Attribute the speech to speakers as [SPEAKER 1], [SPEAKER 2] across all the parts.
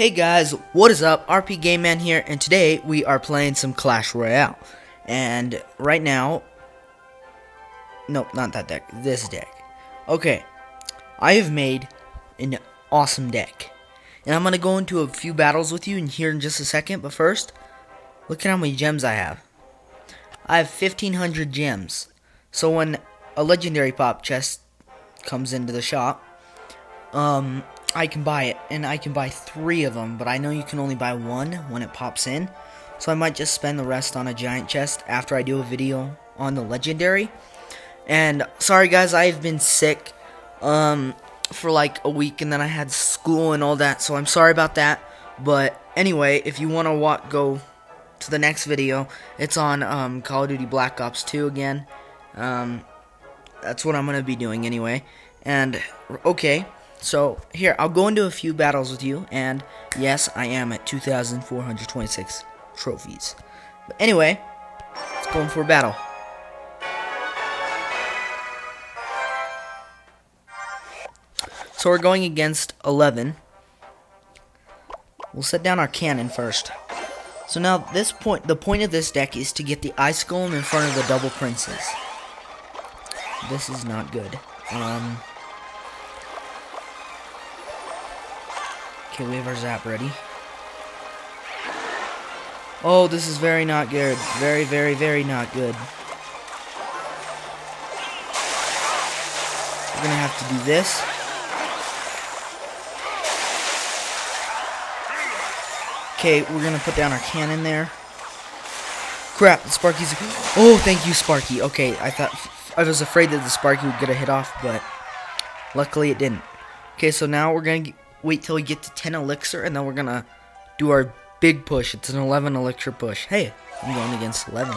[SPEAKER 1] Hey guys, what is up? RP Game Man here, and today we are playing some Clash Royale. And right now, nope, not that deck, this deck. Okay, I have made an awesome deck, and I'm gonna go into a few battles with you in here in just a second. But first, look at how many gems I have. I have 1,500 gems. So when a legendary pop chest comes into the shop, um, I can buy it, and I can buy three of them, but I know you can only buy one when it pops in. So I might just spend the rest on a giant chest after I do a video on the legendary. And sorry guys, I've been sick um, for like a week, and then I had school and all that, so I'm sorry about that. But anyway, if you want to walk, go to the next video, it's on um, Call of Duty Black Ops 2 again. Um, that's what I'm going to be doing anyway. And, okay, so here, I'll go into a few battles with you, and yes, I am at 2,426 trophies. But anyway, let's go in for a battle. So we're going against 11. We'll set down our cannon first. So now this point, the point of this deck is to get the Ice Golem in front of the Double Princes. This is not good. Um, Okay, we have our zap ready. Oh, this is very not good. Very, very, very not good. We're gonna have to do this. Okay, we're gonna put down our cannon there. Crap, the Sparky's... Oh, thank you, Sparky. Okay, I thought... I was afraid that the Sparky would get a hit off, but... Luckily, it didn't. Okay, so now we're gonna wait till we get to 10 elixir, and then we're gonna do our big push. It's an 11 elixir push. Hey, I'm going against 11.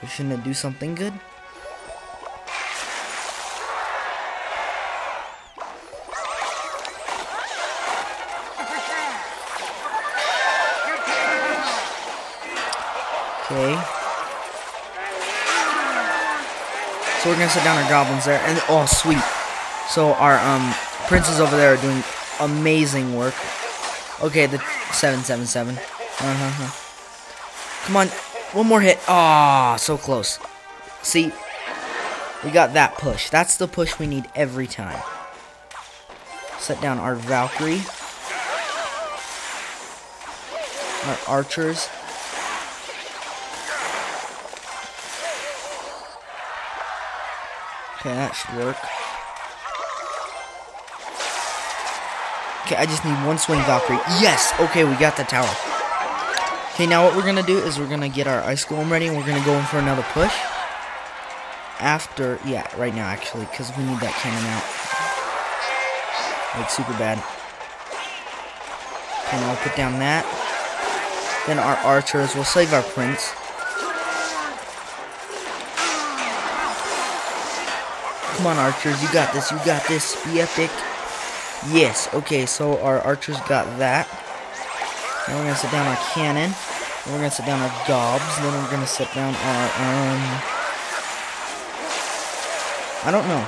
[SPEAKER 1] So shouldn't it do something good? Okay. So we're gonna set down our goblins there, and oh sweet. So our um princes over there are doing amazing work. Okay, the 777. Uh-huh. Come on, one more hit. Ah, oh, so close. See, we got that push. That's the push we need every time. Set down our Valkyrie. Our archers. Okay, that should work. Okay, I just need one swing Valkyrie. Yes! Okay, we got the tower. Okay, now what we're going to do is we're going to get our Ice Golem ready, and we're going to go in for another push. After, yeah, right now, actually, because we need that cannon out. Like, super bad. Okay, now we'll put down that. Then our archers, we'll save our prince. Come on, archers, you got this, you got this. Be epic. Yes, okay, so our archers got that. Now we're gonna set down our cannon. We're gonna set down our gobs. Then we're gonna set down our, um... I don't know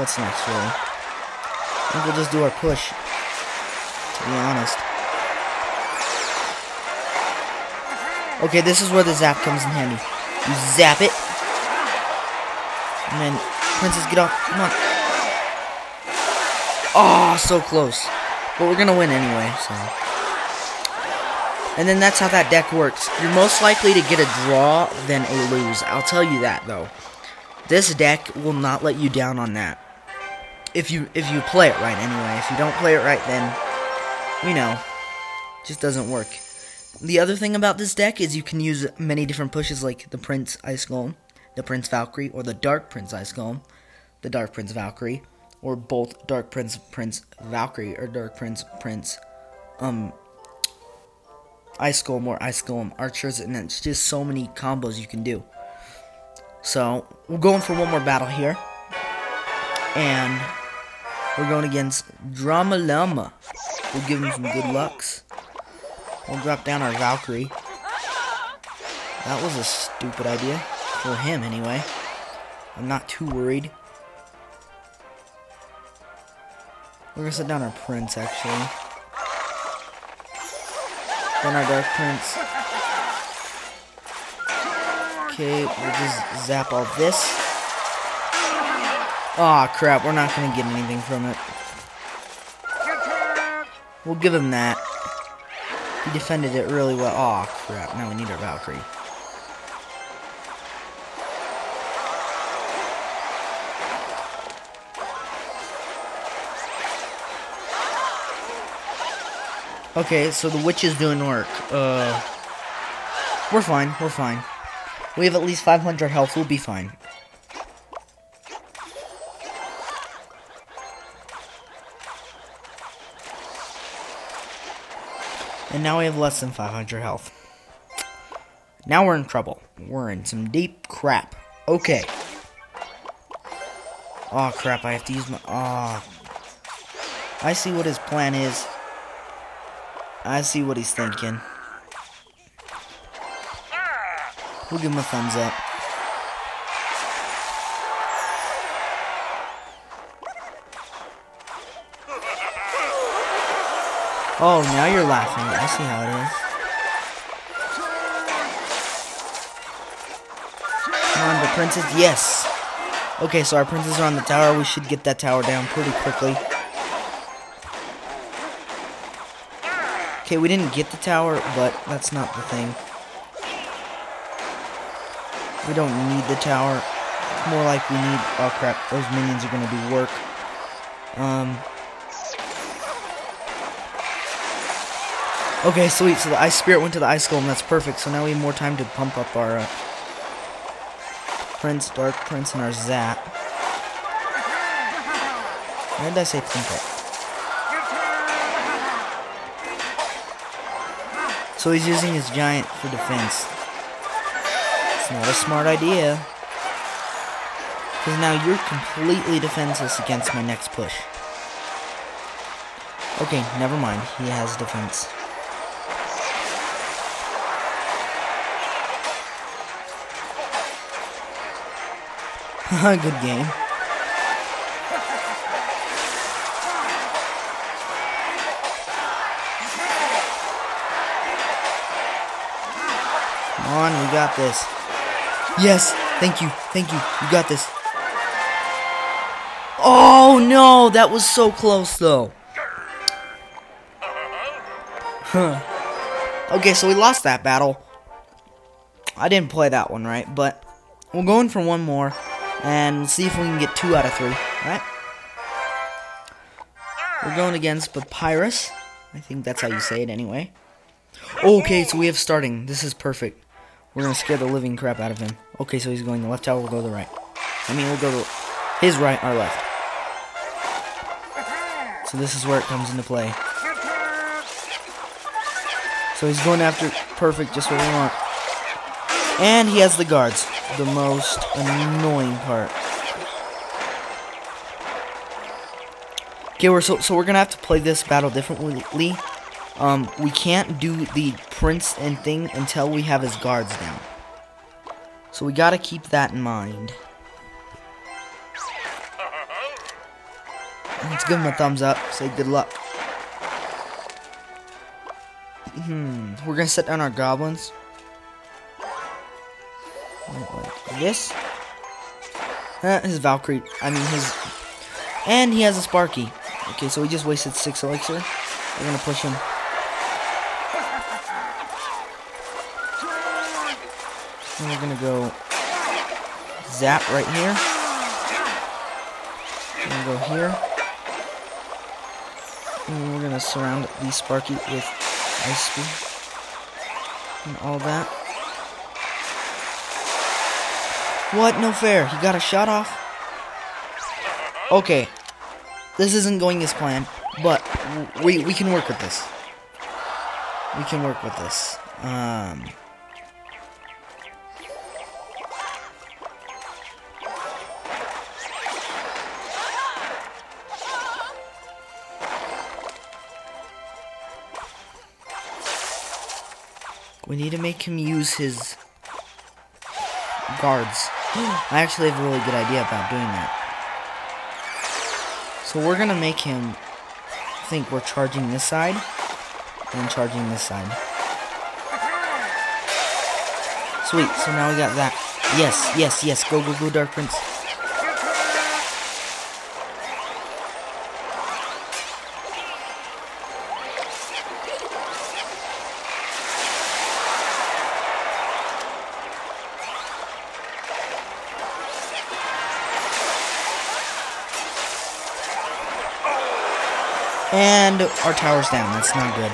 [SPEAKER 1] what's next, really. I think we'll just do our push, to be honest. Okay, this is where the zap comes in handy. You zap it. And then, princess, get off. Come on. Oh, so close. But we're going to win anyway, so. And then that's how that deck works. You're most likely to get a draw than a lose. I'll tell you that, though. This deck will not let you down on that. If you if you play it right, anyway. If you don't play it right, then, you know, just doesn't work. The other thing about this deck is you can use many different pushes like the Prince Ice Golem, the Prince Valkyrie, or the Dark Prince Ice Golem, the Dark Prince Valkyrie or both Dark Prince Prince Valkyrie or Dark Prince Prince um Ice Golem or Ice Golem Archers and it's just so many combos you can do. So we're going for one more battle here. And we're going against Drama Llama. We'll give him some good lucks. We'll drop down our Valkyrie. That was a stupid idea. For him, anyway. I'm not too worried. We're gonna set down our prince, actually. Then our Dark Prince. Okay, we'll just zap all this. Aw, oh, crap, we're not gonna get anything from it. We'll give him that. He defended it really well. Aw, oh, crap, now we need our Valkyrie. Okay, so the witch is doing work. Uh, we're fine, we're fine. We have at least 500 health, we'll be fine. And now we have less than 500 health. Now we're in trouble. We're in some deep crap. Okay. Oh crap, I have to use my... Oh. I see what his plan is. I see what he's thinking. We'll give him a thumbs up. Oh, now you're laughing. I see how it is. Come on, the princess. Yes. Okay, so our princes are on the tower. We should get that tower down pretty quickly. Okay, we didn't get the tower, but that's not the thing. We don't need the tower. More like we need... Oh, crap. Those minions are going to do work. Um... Okay, sweet. So the Ice Spirit went to the Ice Golem. That's perfect. So now we have more time to pump up our... Uh, Prince, Dark Prince, and our Zap. Why did I say pump up? So he's using his giant for defense. It's not a smart idea. Because now you're completely defenseless against my next push. Okay, never mind. He has defense. Good game. On, we got this. Yes, thank you, thank you, you got this. Oh no, that was so close though. Huh. Okay, so we lost that battle. I didn't play that one right, but we'll go in for one more and see if we can get two out of three, right? We're going against Papyrus. I think that's how you say it anyway. Okay, so we have starting. This is perfect. We're gonna scare the living crap out of him. Okay, so he's going the left tower, we'll go to the right. I mean, we'll go to his right, our left. So this is where it comes into play. So he's going after perfect, just what we want. And he has the guards. The most annoying part. Okay, we're so so we're gonna have to play this battle differently um, we can't do the prince and thing until we have his guards down. So we gotta keep that in mind. Let's give him a thumbs up. Say good luck. Hmm. We're gonna set down our goblins. This. Uh, his Valkyrie. I mean his. And he has a Sparky. Okay, so we just wasted six elixir. We're gonna push him And we're gonna go zap right here. Gonna go here. And we're gonna surround the Sparky with ice speed. And all that. What? No fair. He got a shot off? Okay. This isn't going as planned, but we, we can work with this. We can work with this. Um... Need to make him use his guards. I actually have a really good idea about doing that. So we're going to make him think we're charging this side and charging this side. Sweet, so now we got that. Yes, yes, yes, go, go, go, Dark Prince. And our tower's down. That's not good.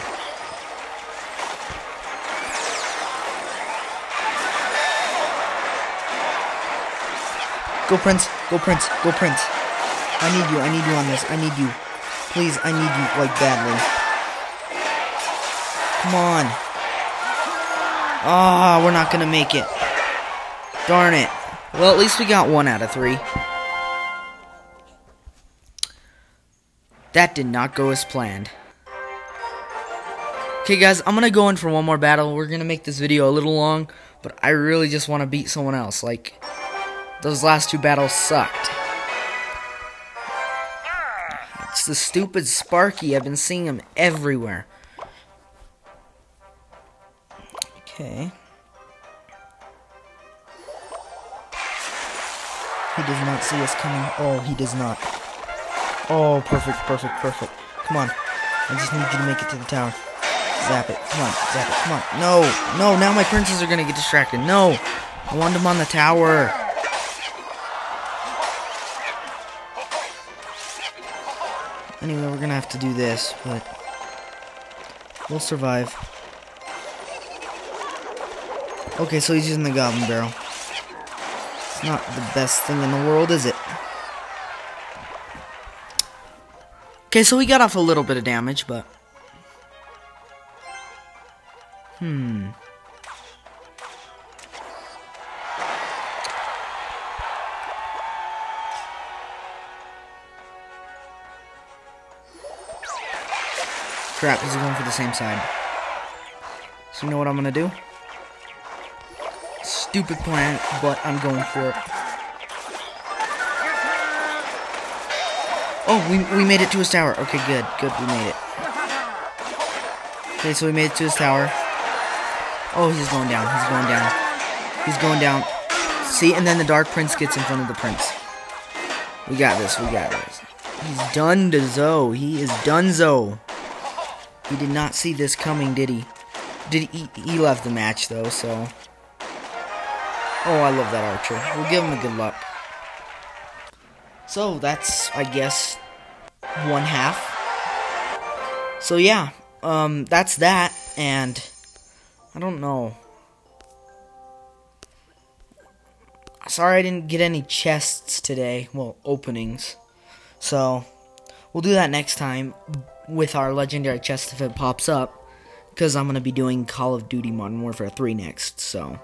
[SPEAKER 1] Go Prince. Go Prince. Go Prince. I need you. I need you on this. I need you. Please, I need you, like, badly. Come on. Ah, oh, we're not gonna make it. Darn it. Well, at least we got one out of three. That did not go as planned. Okay, guys, I'm gonna go in for one more battle. We're gonna make this video a little long, but I really just want to beat someone else. Like, those last two battles sucked. It's the stupid Sparky. I've been seeing him everywhere. Okay. He does not see us coming. Oh, he does not. Oh, perfect, perfect, perfect. Come on. I just need you to make it to the tower. Zap it. Come on, zap it. Come on. No, no, now my princes are gonna get distracted. No. I want them on the tower. Anyway, we're gonna have to do this, but we'll survive. Okay, so he's using the Goblin Barrel. It's not the best thing in the world, is it? Okay, so we got off a little bit of damage, but... Hmm... Crap, he's going for the same side. So you know what I'm gonna do? Stupid plan, but I'm going for it. Oh, we, we made it to his tower. Okay, good. Good, we made it. Okay, so we made it to his tower. Oh, he's going down. He's going down. He's going down. See, and then the Dark Prince gets in front of the Prince. We got this. We got this. He's done to Zoe. He is done Zoe. He did not see this coming, did he? Did he? He left the match though, so. Oh, I love that archer. We'll give him a good luck. So that's, I guess, one half. So yeah, um, that's that, and I don't know. Sorry I didn't get any chests today. Well, openings. So, we'll do that next time with our legendary chest if it pops up. Because I'm going to be doing Call of Duty Modern Warfare 3 next, so...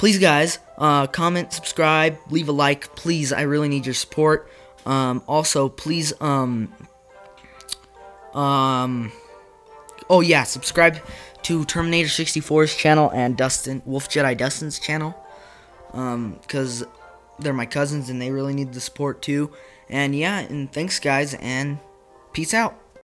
[SPEAKER 1] Please, guys, uh, comment, subscribe, leave a like. Please, I really need your support. Um, also, please, um... Um... Oh, yeah, subscribe to Terminator 64's channel and Dustin, Wolf Jedi Dustin's channel. Um, because they're my cousins and they really need the support, too. And, yeah, and thanks, guys, and peace out.